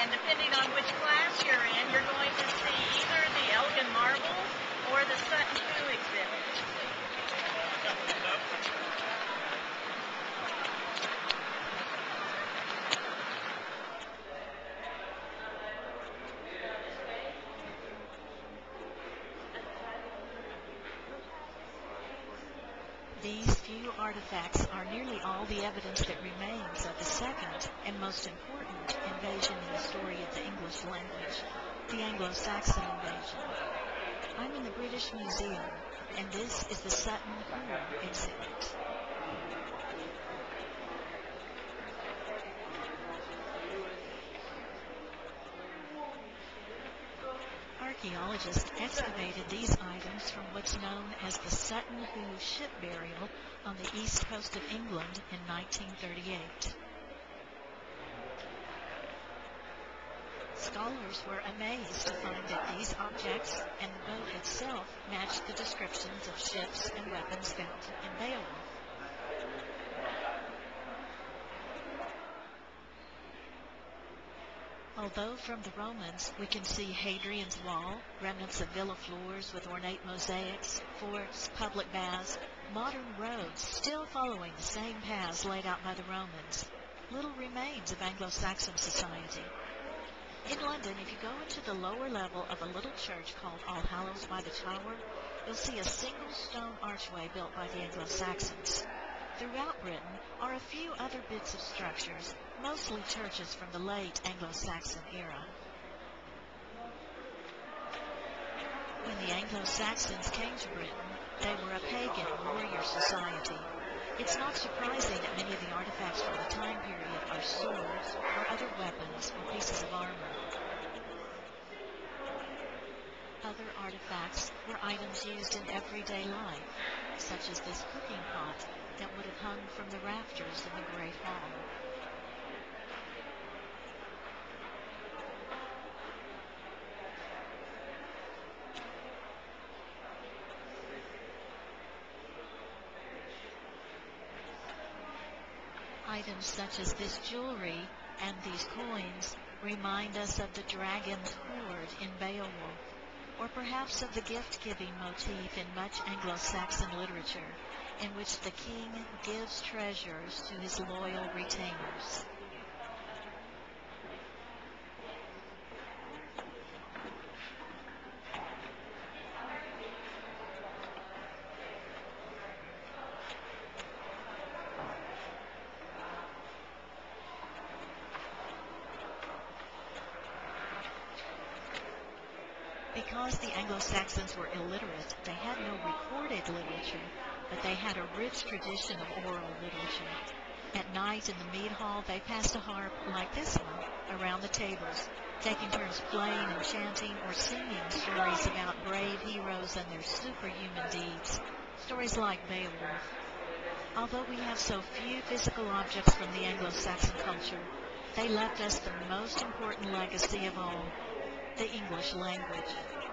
And depending on which class you're in, you're going to see either the Elgin Marbles or the Sutton Hoo exhibit. These few artifacts are nearly all the evidence that remains second and most important invasion in the story of the English language, the Anglo-Saxon invasion. I'm in the British Museum, and this is the Sutton Hoo exhibit. Archaeologists excavated these items from what's known as the Sutton Hoo ship burial on the east coast of England in 1938. Scholars were amazed to find that these objects and the boat itself matched the descriptions of ships and weapons found in Beowulf. Although from the Romans we can see Hadrian's Wall, remnants of villa floors with ornate mosaics, forts, public baths, modern roads still following the same paths laid out by the Romans, little remains of Anglo-Saxon society. London, if you go into the lower level of a little church called All Hallows by the Tower, you'll see a single stone archway built by the Anglo-Saxons. Throughout Britain are a few other bits of structures, mostly churches from the late Anglo-Saxon era. When the Anglo-Saxons came to Britain, they were a pagan warrior society. It's not surprising that many of the artifacts from the time period are swords or other weapons or pieces of armor. Other artifacts were items used in everyday life, such as this cooking pot that would have hung from the rafters in the Great Hall. Items such as this jewelry and these coins remind us of the dragon's hoard in Beowulf, or perhaps of the gift-giving motif in much Anglo-Saxon literature, in which the king gives treasures to his loyal retainers. Because the Anglo-Saxons were illiterate, they had no recorded literature, but they had a rich tradition of oral literature. At night in the mead hall, they passed a harp like this one around the tables, taking turns playing and chanting or singing stories about brave heroes and their superhuman deeds, stories like Beowulf. Although we have so few physical objects from the Anglo-Saxon culture, they left us the most important legacy of all, the English language.